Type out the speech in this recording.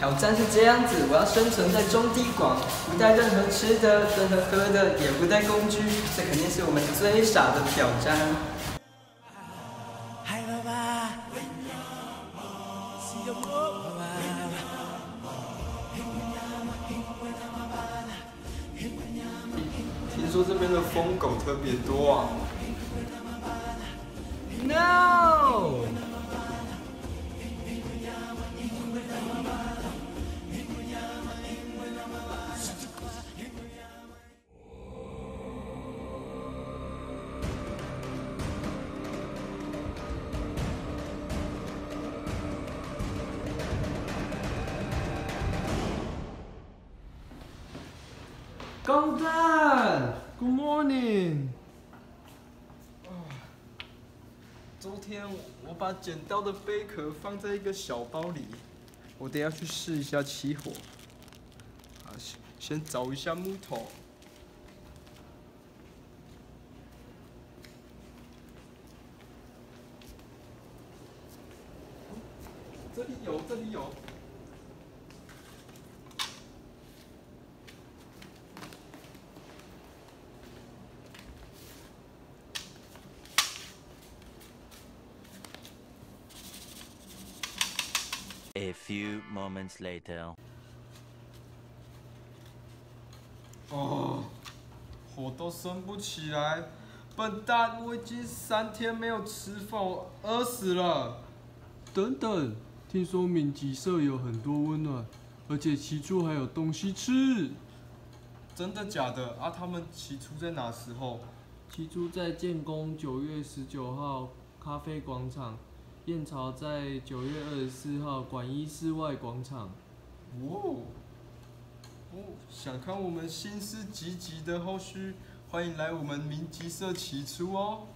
挑战是这样子，我要生存在中地广，不带任何吃的、任何喝的，也不带工具，这肯定是我们最傻的挑战。嗨，爸爸。是我爸爸。听说这边的疯狗特别多啊！高蛋，Good morning。昨天我把捡到的贝壳放在一个小包里，我等下去试一下起火。啊，先先找一下木头。这里有，这里有。A few moments later. 哦，火都升不起来，笨蛋！我已经三天没有吃饭，我饿死了。等等，听说敏吉社有很多温暖，而且起初还有东西吃。真的假的？啊，他们起初在哪时候？起初在建工九月十九号咖啡广场，燕巢在九月二十四号管一室外广场。哦，哦，想看我们心思积极的后续，欢迎来我们民集社起初哦。